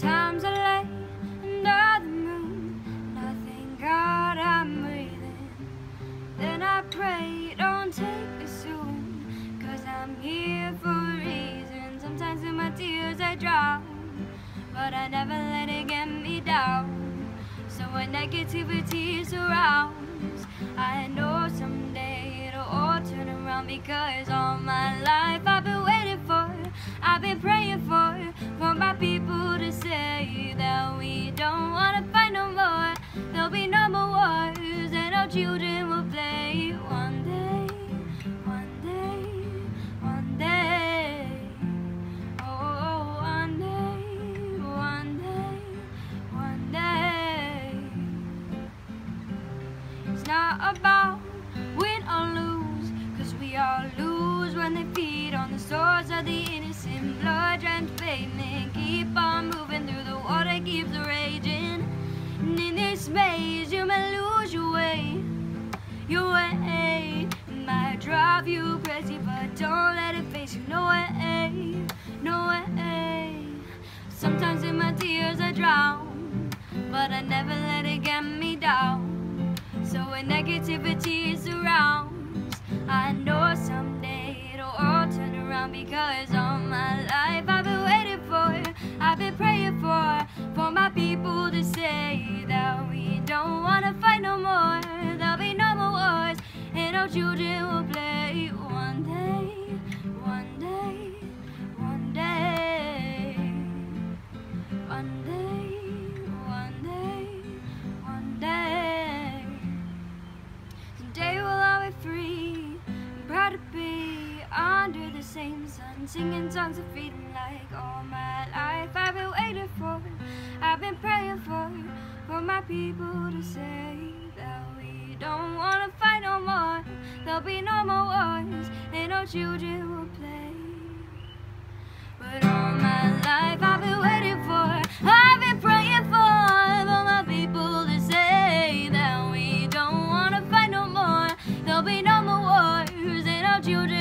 Sometimes I lay under the moon and I thank God I'm breathing. Then I pray, don't take me soon, cause I'm here for a reason. Sometimes in my tears I drown, but I never let it get me down. So when negativity surrounds, I know someday it'll all turn around because all children will play one day, one day, one day. Oh, one day, one day, one day. It's not about win or lose, cause we all lose when they feed on the swords of the innocent blood drenched pavement. Keep on you crazy, but don't let it face you. No way, no way. Sometimes in my tears I drown, but I never let it get me down. So when negativity surrounds, I know someday it'll all turn around because all my life I've been waiting for, I've been praying for, for my people to say that we don't wanna fight no more. There'll be no more wars, and our children under the same sun Singing songs of freedom like all my life. I've been waiting for, I've been praying for For my people to say that we don't wanna fight no more. There'll be no more wars and no children will play. But all my life I've been waiting for I've been praying for For my people to say that we don't wanna fight no more. There'll be no more wars and no children